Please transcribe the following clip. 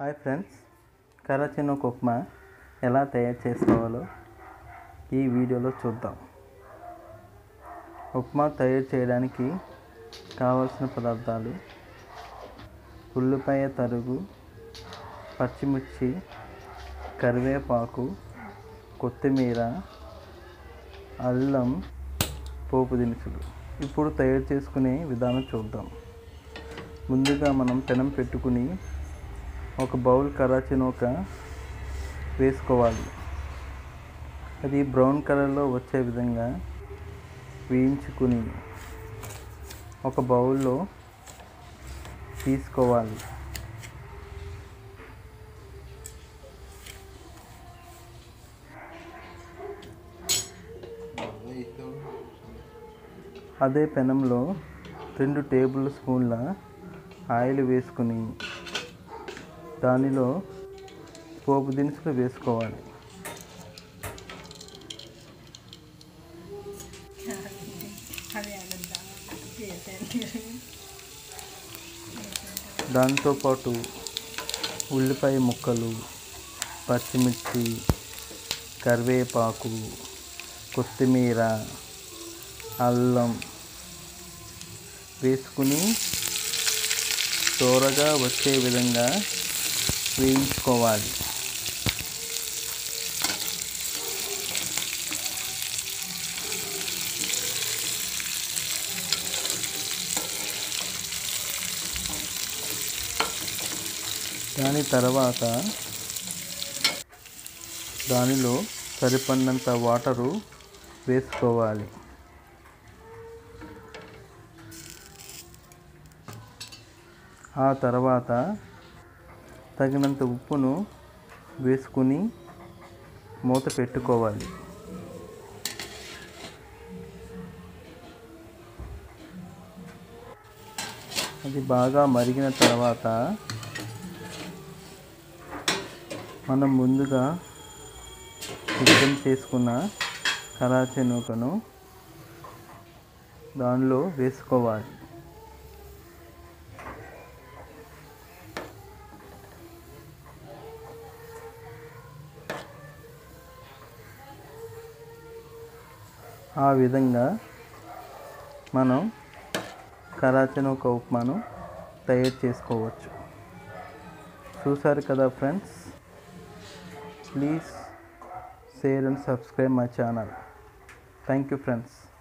Hi friends కరాచీనోక్ upma ఎలా తయారు చేసుకోవాలో ఈ వీడియోలో చూద్దాం. ఉప్మా తయారు చేయడానికి కావలసిన పదార్థాలు ఉల్లిపాయ తరుగు పచ్చిమిర్చి కరివేపాకు కొత్తిమీర అల్లం పోపు దినుసులు. ఇప్పుడు తయారు చేసుకునే విధానం చూద్దాం. ముందుగా మనం పెనం పెట్టుకుని ఒక బౌల్ కరాచీ నూక వేసుకోవాలి. అది బ్రౌన్ కలర్లో వచ్చే విధంగా వేయించుకుని ఒక బౌల్లో తీసుకోవాలి. అదే పెనంలో రెండు టేబుల్ స్పూన్ల ఆయిల్ వేసుకుని దానిలో పోపు దినుసులు వేసుకోవాలి. దాంతోపాటు ఉల్లిపాయ ముక్కలు పచ్చిమిర్చి కరివేపాకు కొత్తిమీర అల్లం వేసుకుని త్వరగా వచ్చే విధంగా వేయించుకోవాలి. దాని తర్వాత దానిలో సరిపడినంత వాటరు వేసుకోవాలి. ఆ తర్వాత తగినంత ఉప్పును వేసుకుని మూత పెట్టుకోవాలి. అది బాగా మరిగిన తర్వాత మనం ముందుగా సిద్ధం చేసుకున్న కరాచీ నూకను దానిలో వేసుకోవాలి. ఆ విధంగా మనం కరాచనొక ఉప్మాను తయారు చేసుకోవచ్చు. చూసారు కదా friends? Please share and subscribe my channel. Thank you friends.